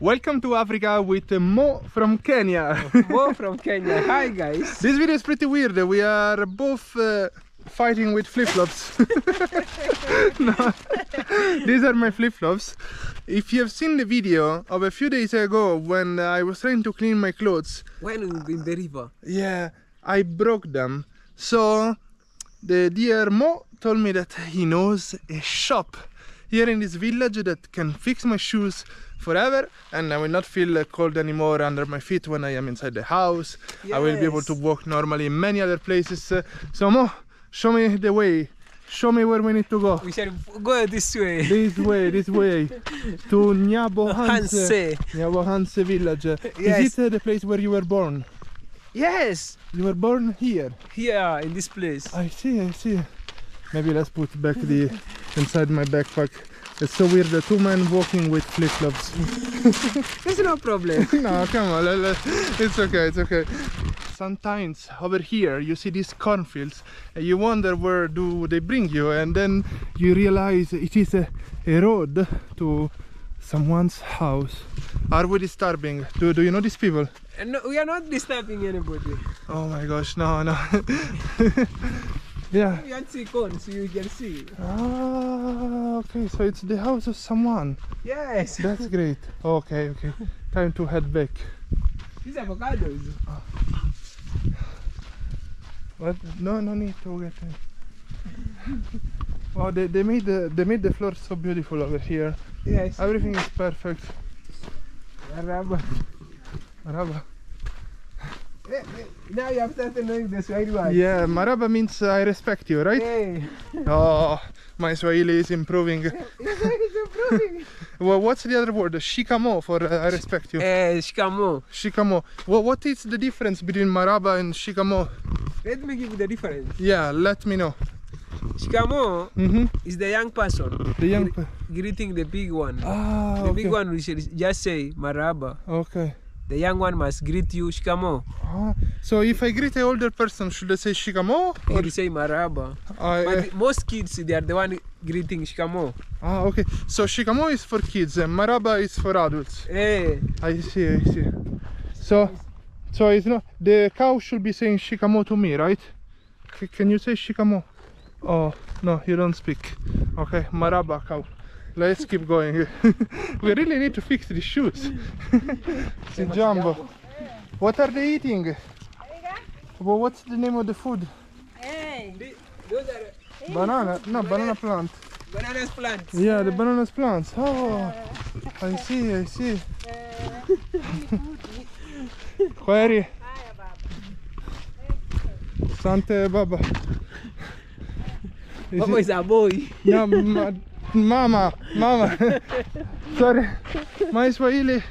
Welcome to Africa with Mo from Kenya. Mo from Kenya. Hi guys. This video is pretty weird. We are both uh, fighting with flip-flops. no, these are my flip-flops. If you have seen the video of a few days ago when I was trying to clean my clothes, When in the river. yeah, I broke them. So the dear Mo told me that he knows a shop here in this village that can fix my shoes forever and I will not feel uh, cold anymore under my feet when I am inside the house. I will be able to walk normally in many other places. Uh, So Mo, show me the way. Show me where we need to go. We shall go this way. This way, this way to Nyabo Hanse. Hanse. Nyabo Hanse village. Is it uh, the place where you were born? Yes. You were born here. Here in this place. I see, I see. Maybe let's put back the inside my backpack. It's so weird, the two men walking with flip-flops. There's no problem. no, come on, it's okay, it's okay. Sometimes over here you see these cornfields and you wonder where do they bring you and then you realize it is a, a road to someone's house. Are we disturbing? Do, do you know these people? Uh, no, we are not disturbing anybody. Oh my gosh, no, no. yeah. You can see cones, you can see. Ah, okay, so it's the house of someone. Yes. That's great. Okay, okay. Time to head back. These avocados. What? No, no need to get in. Wow, they, they made the they made the floor so beautiful over here. Yes. Everything is perfect. Araba. Maraba. Now you have started knowing the Swahili word. Yeah, Maraba means I respect you, right? Hey. Oh, my Swahili is improving. It's improving. Well, what's the other word? Shikamo for uh, I respect you. Eh, Shikamo. Shikamo. Well, what is the difference between Maraba and Shikamo? Let me give you the difference. Yeah, let me know. Shikamo Mm-hmm. is the young person The young. Gre- pe- greeting the big one. Ah, the okay. big one will should just say Maraba. Okay. The young one must greet you Shikamo. Ah, so if I greet an older person, should I say Shikamo? Or will say Maraba. I, But uh, most kids they are the one greeting Shikamo. ah, okay. So Shikamo is for kids and Maraba is for adults. Hey, I see, I see. So, so it's not the cow should be saying Shikamo to me, right? C- can you say Shikamo? Oh no, you don't speak. Okay, Maraba cow. Let's keep going. we really need to fix these shoes. it's jumbo. What are they eating? Well, what's the name of the food? Hey, those are Banana? No, banana plant. bananas plants. Yeah, the bananas plants. Oh, I see, I see. Kwaheri. haya baba. Sante baba. Is Baba it- is a boy. No, ma- mama, mama. Sorry, my Swahili,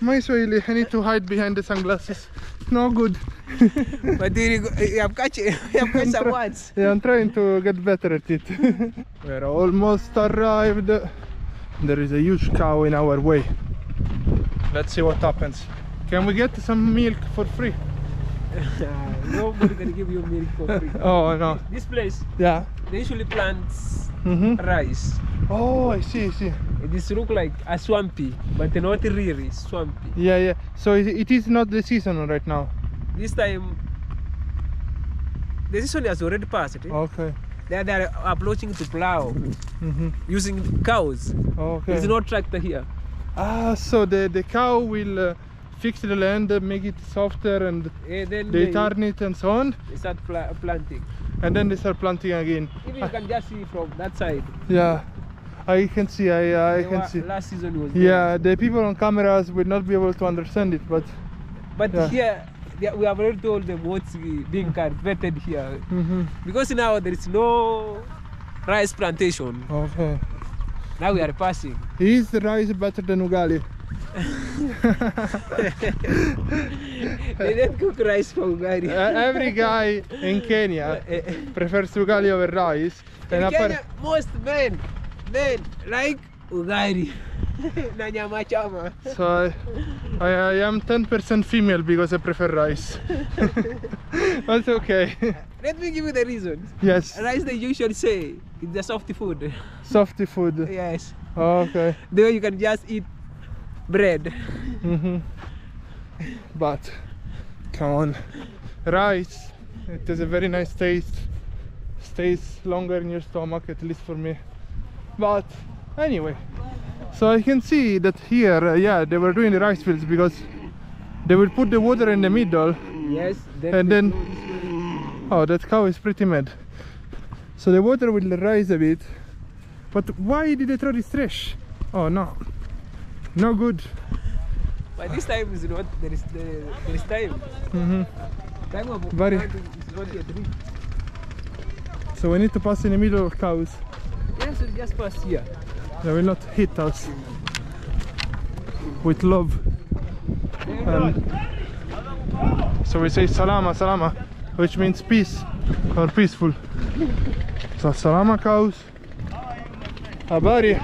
my Swahili. I need to hide behind the sunglasses. No good. but you, you have catch you have catch some words. Yeah, I'm trying to get better at it. We're almost arrived. There is a huge cow in our way. Let's see what happens. Can we get some milk for free? Nobody can give you milk for free. Oh no. This place Yeah. they usually plant Mm-hmm. rice. Oh, I see, I see. This look like a swampy, but not really swampy. Yeah, yeah. So it, it is not the season right now. This time the season has already passed. eh? Okay. They are, they are approaching to plow Mm-hmm. using cows. Okay. There's no tractor here. Ah, so the the cow will uh, fix the land, make it softer, and then they they, turn it and so on, they start pla- planting. And then they start planting again. Even you can just see from that side. Yeah, I can see. I uh, I can were- see. Last season was there. Yeah, the people on cameras will not be able to understand it, but But Yeah. here, we have already told them what's being cultivated here. Mhm. Because now there is no rice plantation. okay. Now we are passing. Is rice better than ugali? They don't cook rice for Ugari. Uh, every guy in Kenya prefers ugali over rice. In Kenya, most men, men like Ugari. na nyama choma. So I, I am 10% female because I prefer rice. That's okay. Let me give you the reasons. yes, Rice they usually say it's a soft food. softy food. yes. Okay. The way you can just eat bread. hmm But come on, rice. It has a very nice taste. Stays longer in your stomach, at least for me. But anyway, so I can see that here, uh, yeah, they were doing the rice fields because they will put the water in the middle. Yes. And then- go this way. Oh, that cow is pretty mad. So the water will rise a bit. But why did they throw this trash? Oh no, no good. But this time is not. There is there, there is time. hmm Time of Very- is not yet reached. So we need to pass in the middle of cows. Yes, we just pass here. They will not hit us with love. And so we say salama, salama, which means peace or peaceful. So salama cows. Habari.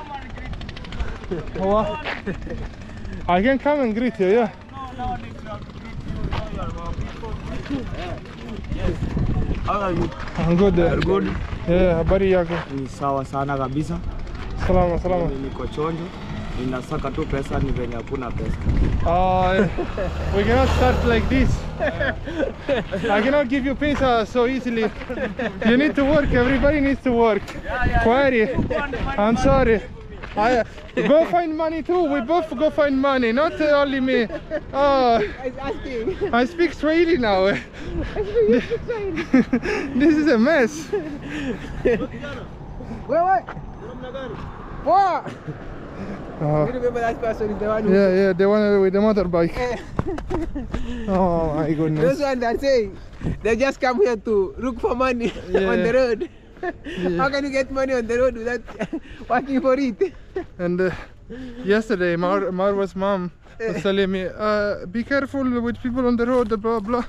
How I can come and greet you, yeah. How are you? I'm good. You're good? Yeah, habari yako. Ni sawa sana kabisa. Salama, salama. Mimi niko chonjo. Ninasaka tu pesa ni venye hakuna pesa. Uh, we cannot start like this. I cannot give you pizza so easily. You need to work. Everybody needs to work. Query. I'm sorry. I go find money too. We both go find money, not only me. Oh. I speak Swahili now. this is a mess. Wait, what? What? Ah. Oh, You remember that person is the one yeah, yeah, the one with the motorbike. Eh. Oh my goodness. Those ones that say they just come here to look for money Yeah. on the road. How can you get money on the road without working for it? And uh, yesterday, Mar Marwa's mom was telling me, uh, be careful with people on the road, blah blah,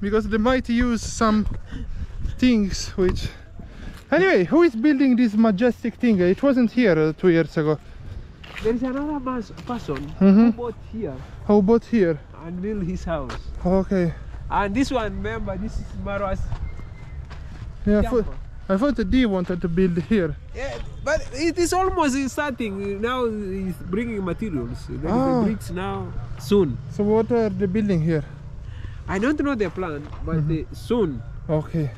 because they might use some things which. Anyway, who is building this majestic thing? It wasn't here uh, two years ago. There is another person Mhm. who bought here How about here? and built his house. Okay. And this one, remember, this is Marwa's. Yeah, I thought, Jumper. I thought Dee wanted to build here. Yeah, but it is almost starting. Now he's bringing materials. There is Ah. the bricks now. Soon. So what are they building here? I don't know the plan, but Mhm. the, soon. Okay.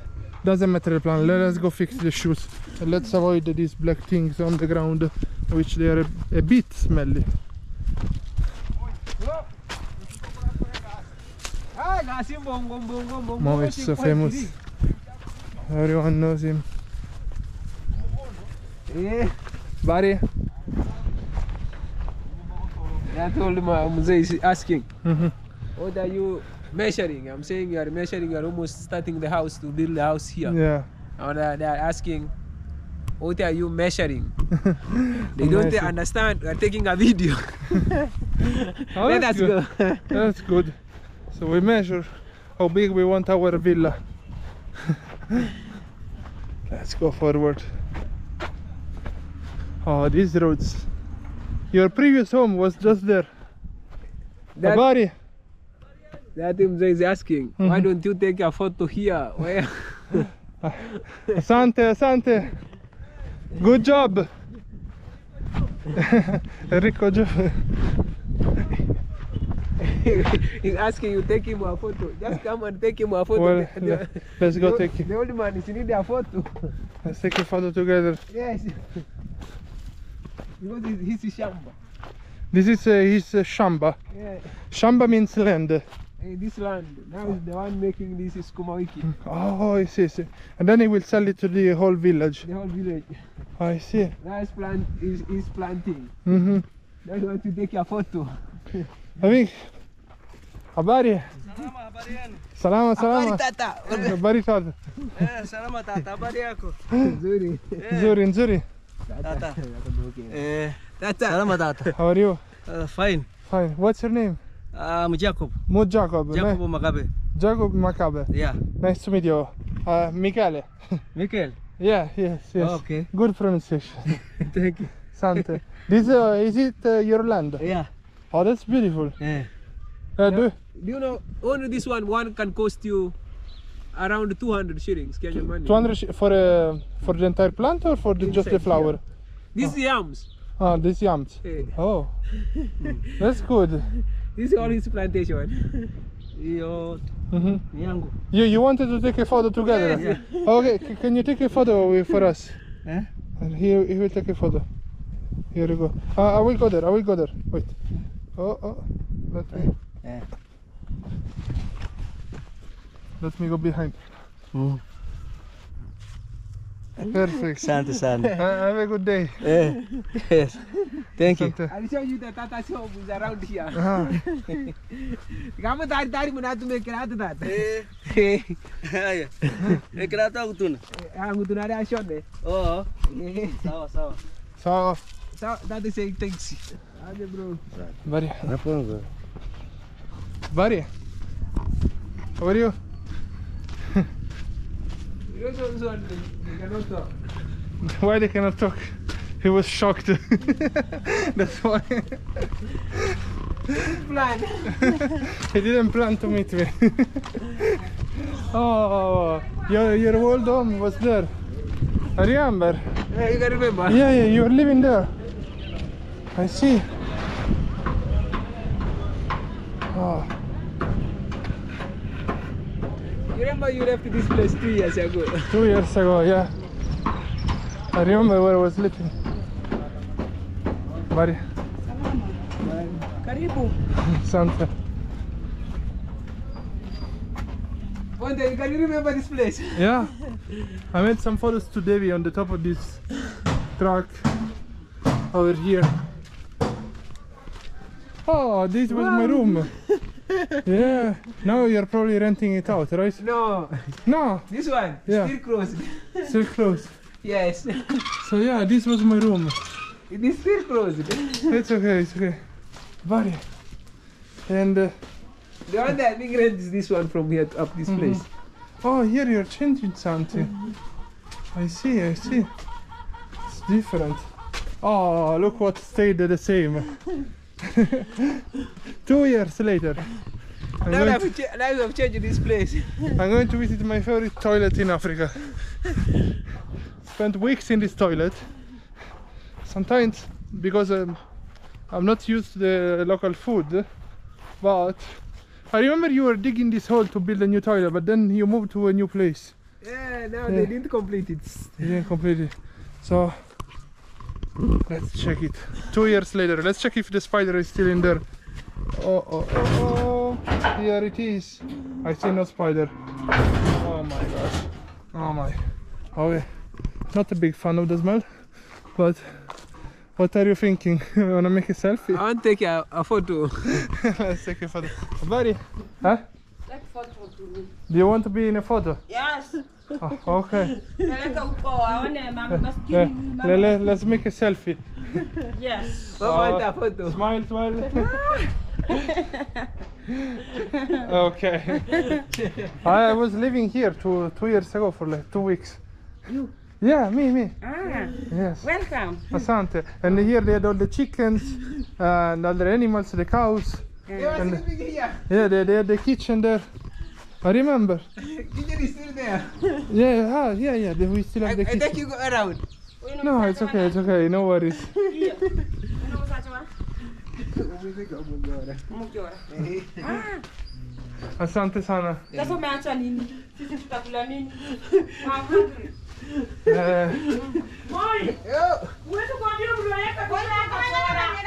Doesn't matter the plan. Let us go fix the shoes. Let's avoid these black things on the ground, which they are a, a bit smelly. Ah, Gasim Bongo Bongo Bongo. Mo is so famous. Everyone knows him. Yeah. buddy I told my Mzee is asking, Mhm. what are you measuring? I'm saying you are measuring, you are almost starting the house to build the house here. Yeah. And uh, they are asking, what are you measuring? they don't understand. We are taking a video. Oh, Let that's us good. go. That's good. So we measure how big we want our villa. Let's go forward. Oh, these roads. Your previous home was just there. that, Bari. that is asking, why Mhm. don't you take a photo here? Where? Asante, asante. Good job. Enrico job. He's asking you take him a photo. Just come and take him a photo. Well, The- the- let's go the- take it. The old man is need a photo. Let's take a photo together. yes. because he's, he's Shamba. This is uh, his uh, Shamba. Yeah. Shamba means land. Hey, this land now is the one making this is Kumawiki, Oh, I see, I see. And then he will sell it to the whole village. the whole village. I see. Is plant is, is planting. Mm-hmm. Now you want to take a photo. I think. Habari. Salama, salama. tata. Habari tata. Eh, salama tata, habari yako? Nzuri. Nzuri, nzuri. Tata. Eh, Tata. salama tata. How are you? Uh, fine. Fine. What's your name? I'm Jacob. Mo Jacob. Jacob Ni- Magabe. Jacob Makabe. Yeah. Nice to meet you. Uh, Michele. Michael. Yeah, yes, yes. Okay. Good pronunciation. Thank you. Sante. This uh, is it uh, your land? Yeah. Oh, that's beautiful. Eh. Uh, do, Do you know only this one one can cost you around 200 shillings Kenyan money. 200 sh- for uh, for the entire plant or for the, just the Inside, flower? These yams. Ah, this yams. Eh, Oh, that's good. This is all his plantation. Hiyo hmm. You you wanted to take a photo together? Yes. Okay, c- can you take a photo for us? Eh? And here he will take a photo. Here we go. Uh, I will go there. I will go there. Wait. Oh oh. Let me. Eh. Let me go behind. Mm. Perfect. Santa, sana. Uh, have a good day. Eh. Yes. Thank you. I'll show you the Tata shop is around here. Ah, Kama tari tari mnatu kirata tata. Eh. Haya. Eh, kirata kutuna. Yangu tunare ashone. Oh. Sawa sawa. so, So that is saying thanks. Aje bro. Bari. Nafunga. Bari. How are you? You also so you cannot talk. Why they cannot talk? He was shocked. That's why Plan. he didn't plan to meet me. oh, your your old home was there. I remember. Eh, you can remember. Yeah, yeah, you were living there. I see. Oh, You remember you left this place two years ago. two years ago, yeah. I remember where I was living. Bari, Karibu. Santa. One day, can you remember this place? Yeah, I made some photos to Devi on the top of this truck over here. Oh, this was my room. Yeah, now you're probably renting it out, right? No, No, this one Yeah. still closed. still closed. yes, So yeah, this was my room. it is still closed. It's okay, it's okay. Buddy. And uh, The one that big rent is this one from here up this Mhm. place. oh, here you're changing something. I see, I see. It's different. Oh, look what stayed the same. Two years later. I'm Now I've, cha- now I've changed this place. I'm going to visit my favorite toilet in Africa. Spent weeks in this toilet. Sometimes because um, I'm not used to the local food, but I remember you were digging this hole to build a new toilet, but then you moved to a new place. Yeah, now Yeah. they didn't complete it. You didn't complete it. So let's check it. Two years later, let's check if the spider is still in there. Oh, oh, oh, oh. here it is. I see no spider. Oh my gosh. Oh my. Okay. Not a big fan of the smell, but what are you thinking? you wanna make a selfie? I want to take a, a photo. let's take a photo. Buddy, huh? Take photo to me. Do you want to be in a photo? Yes. Oh, okay. Peleka uko aone mama Yeah, maskini. le- le- let's make a selfie. Yes. I want a photo. Smile, smile. okay. I was living here two two years ago for like two weeks. You? Yeah, me, me. Ah, Yes. welcome. Asante. And here they had all the chickens and other animals, the cows. They were And- here. Yeah, they, they had the kitchen there. I remember. Kitchen is still there. Yeah, ah, yeah, yeah. they- We still I, have the I think you go around. No, it's okay, it's okay. No worries. Asante sana. Sasa umeacha nini? Sisi tutakula nini? Hungry. Eh, Moi, Yo. uweze kuambia mlo yako kwa soda. Moi,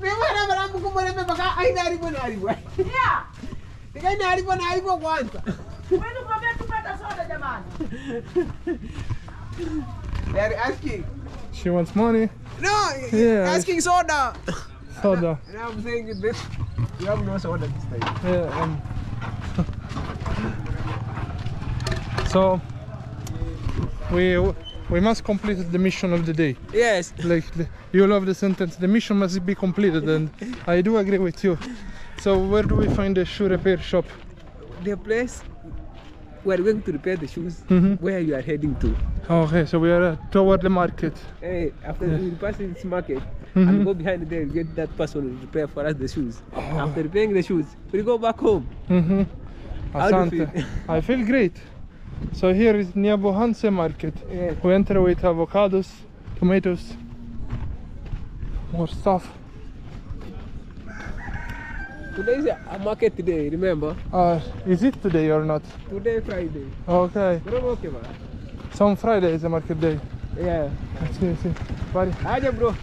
Remember mara mko mbona aina haribu na haribu. yeah. Tika haribu na haribu kwanza. Uweze kuambia tupata soda jamani. They are asking. she wants money. No, Yeah. asking soda. Soda. And I'm saying this. You have no soda this time. Yeah, um, so we we must complete the mission of the day. Yes. Like the, you love the sentence. The mission must be completed, and I do agree with you. So where do we find the shoe repair shop? The place where we are going to repair the shoes. Mhm. Where you are heading to? Okay, so we are uh, toward the market. Hey, after Yeah. we pass this market Mhm. and go behind there, and get that person to repair for us the shoes. After repairing the shoes, we go back home. Mm-hmm. You Asante. feel? I feel great. So here is near Bohanse market. We enter with avocados tomatoes, more stuff. Today is a market today, remember? Uh, is it today or not? Today Friday. Okay, some Friday is a market day. Yeah. Let's see, see. Buddy. Bro.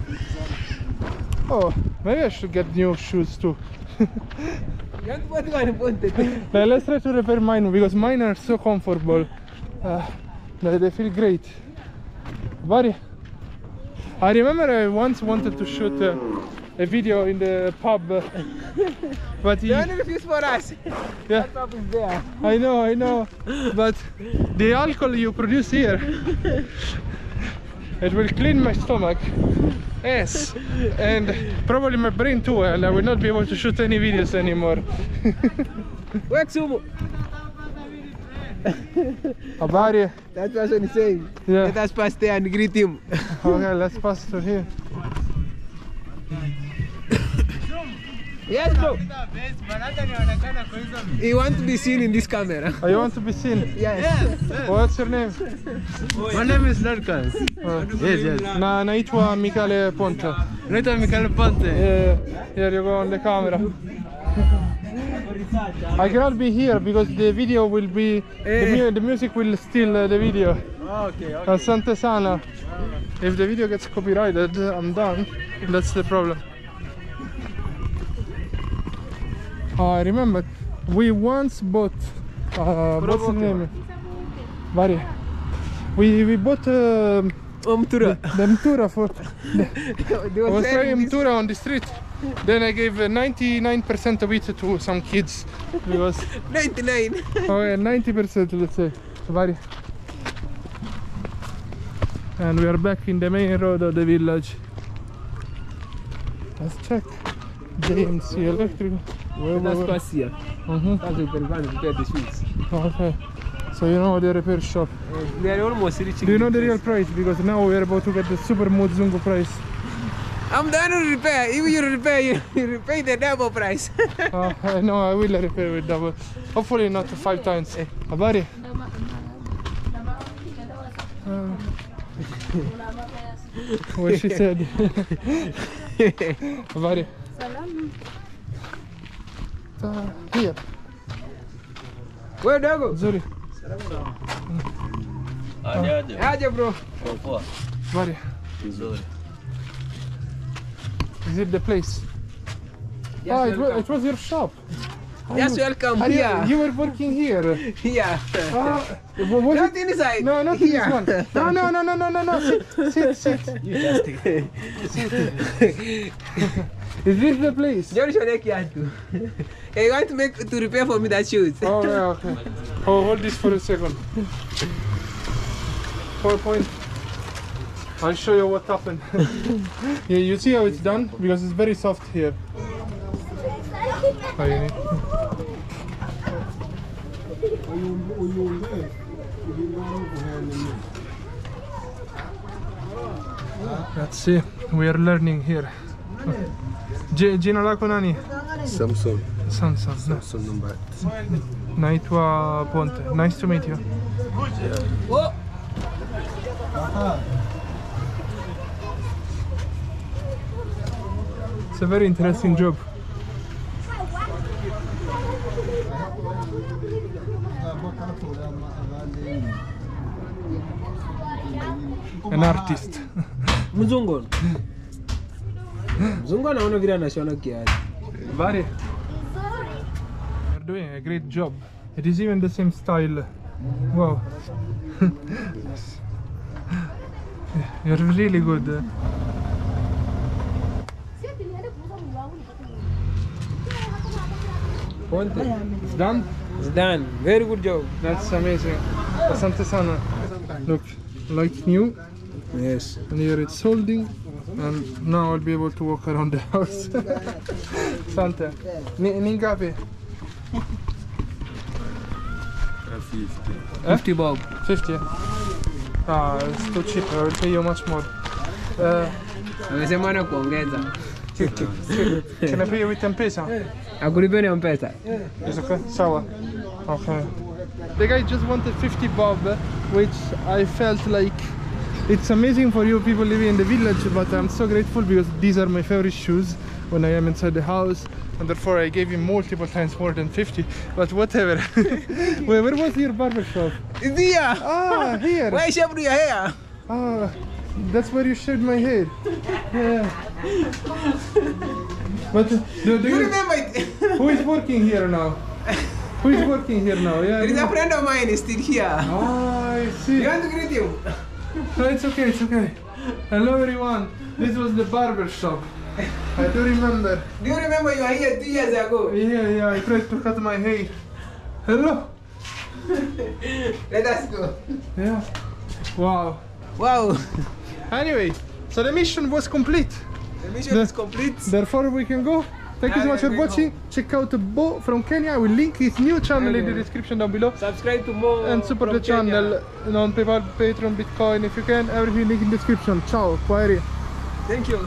Oh, maybe I should get new shoes too. Yan po ito ano Now, let's try to repair mine because mine are so comfortable. Uh, they, they feel great. Buddy, I remember I once wanted to shoot uh, a video in the pub, uh, but he, The only refuse for us. yeah, Stop is there. I know, I know, but the alcohol you produce here, it will clean my stomach. Yes, and probably my brain too, and I will not be able to shoot any videos anymore. Sumo. Uh, buddy, That's what he's saying. yeah. Let us pass there and greet him. Okay, let's pass through here. Yes, bro. He want to be seen in this camera. Oh, you want to be seen? Yes. What's your name? My name is Larkas. Uh, Yes, yes. na naitwa Michele Ponte. Naitwa Michael Ponte. Yeah, here you go on the camera. I cannot be here because the video will be the, mu- the music will steal uh, the video. Okay, okay. Asante sana. If the video gets copyrighted, I'm done. That's the problem. I remember we once bought uh, what's the name? Bari. We we bought uh, Om Tura. the Mtura for They I was selling. Mtura on the street. Then I gave uh, 99% of it to some kids because 99. oh yeah, 90% let's say. Bari. And we are back in the main road of the village. Let's check. JMC Electric. Where, where, That's where? pass here. Mhm. That's the Peruvian prepare the shoes. Okay. So you know the repair shop. We are almost reaching. Do you know the real price? Because now we are about to get the super Muzungu price. I'm done with repair. If you repair, you, you repay the double price. Uh, I know I will repair with double. Hopefully not five times. Eh, Abari. Uh, what she said. Abari. Uh, here, Where do I go? Zuri. Aje, aje. Aja, bro. Oh, poa. Abari. Nzuri. Is it the place? Yes, oh, it was, it was your shop. Yes, welcome Ah, you- You were working here. Here. Ah, wa- was Not it? inside. No, not in this one. No, no, no, no, no, no, no. Sit, sit, sit. Is this the place? John Shonek here too. Hey, you want to make to repair for me that shoes? Oh, yeah, okay. Oh, hold this for a second. PowerPoint. I'll show you what happened. yeah, you see how it's done? Because it's very soft here. You Let's see. We are learning here. J- Jina lako nani? Samson. Samson. No. Samson number. Naitwa Ponte. Nice to meet you. Oh, It's a very interesting job. An artist. mzungu. Mzungu anaona vile anashona kiasi. Very. You're doing a great job. It is even the same style. Wow. You're really good. Eh? Ponte. Oh, it's done? It's done. Very good job. That's amazing. Asante sana. Look, like new. Yes. and here it's holding and now I'll be able to walk around the house Santa Ni- Ningapi 50 bob. 50 ah it's too cheap I will pay you much more uh, Amesema na kuongeza. can I pay you with M-Pesa? Akulipe na mpesa. Is okay? Sawa okay the guy just wanted 50 bob which I felt like it's amazing for you people living in the village, but I'm so grateful because these are my favorite shoes when I am inside the house, and therefore I gave him multiple times more than 50. But whatever. where, where was your barber shop? Here. Ah, here. Why shape your hair? Ah, that's where you shaved my head. Yeah. But uh, do, do you you, remember who is working here now? Who is working here now? Yeah. There is a friend of mine is still here. Ah, I see. You want to greet him? No, it's okay, it's okay. Hello everyone. This was the barber shop. I do remember. Do you remember you were here two years ago? Yeah, yeah, I tried to cut my hair. Hello? Let us go. Yeah. Wow. Wow. Anyway, so the mission was complete. The mission The- is complete. Therefore we can go. Thank you so much for watching. Check out the Mo from Kenya. I will link his new channel in the description down below. Subscribe to more. And support the channel Kenya. on PayPal, Patreon, Bitcoin if you can. Everything link in the description. Ciao, Kwaheri. Thank you.